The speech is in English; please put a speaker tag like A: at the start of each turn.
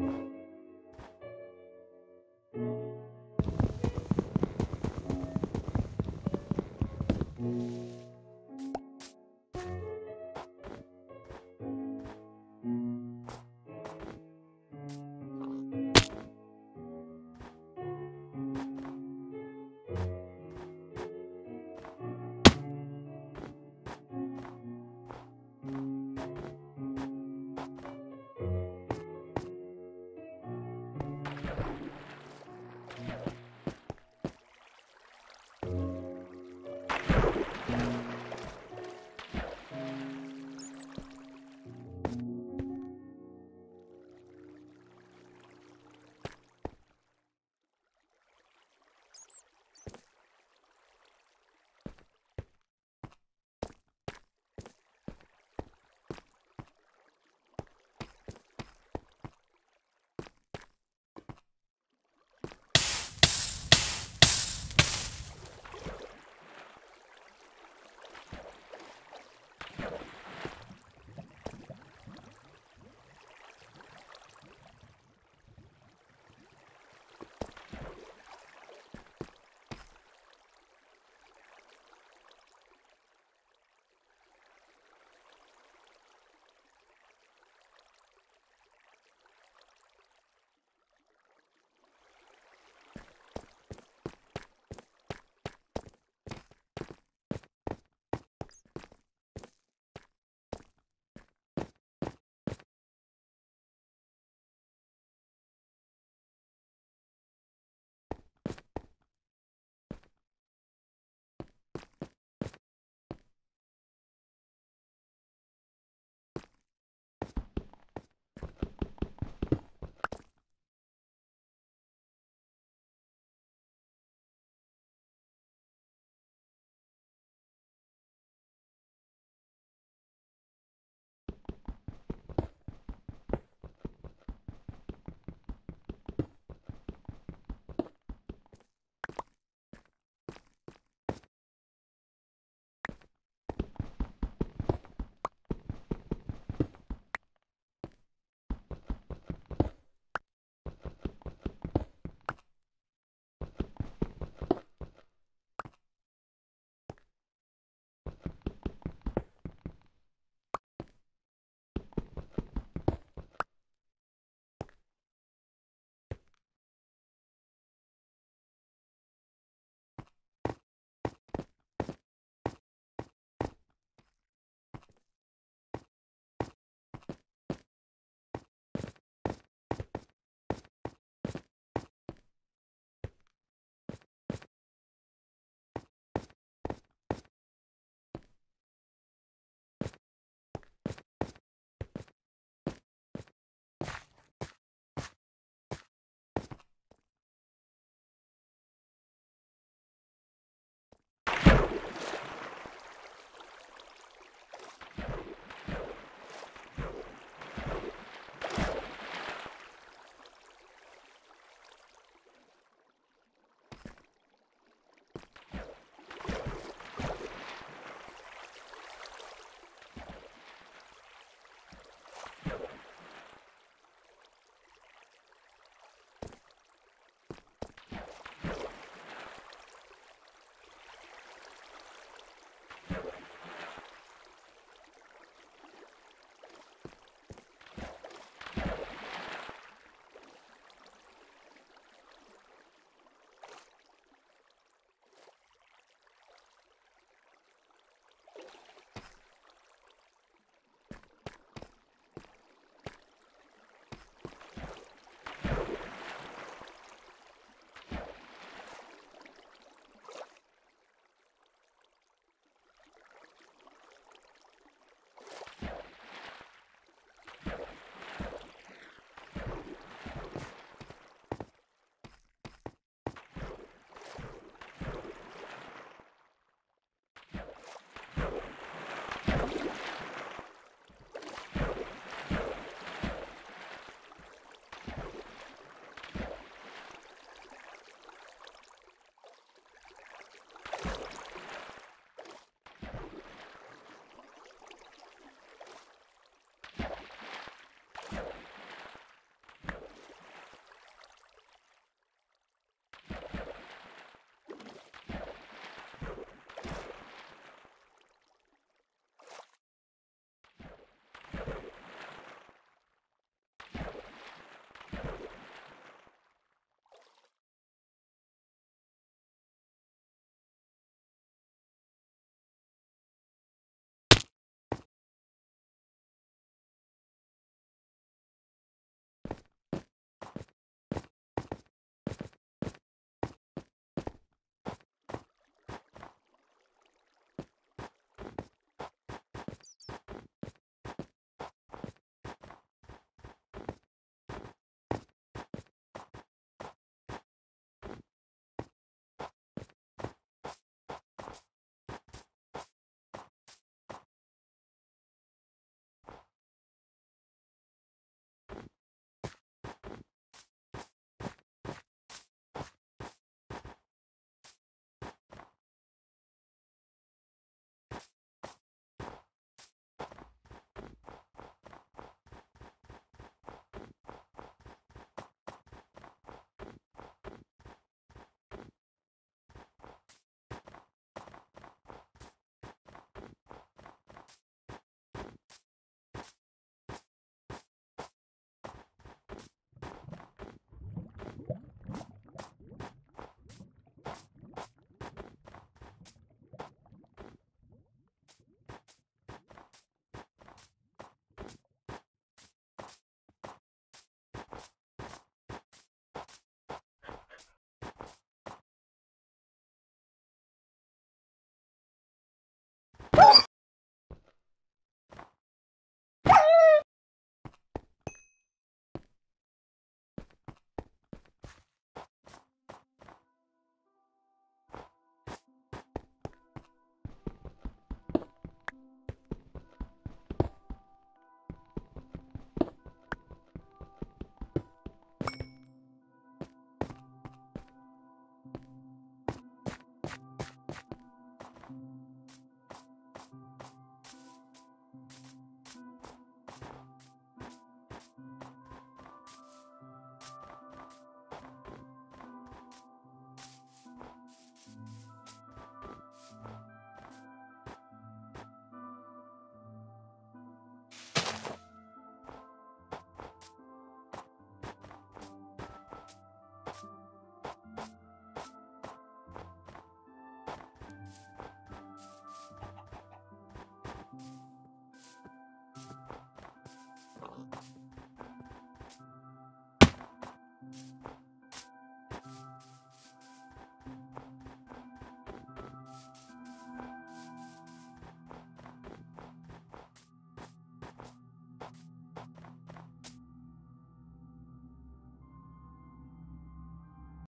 A: you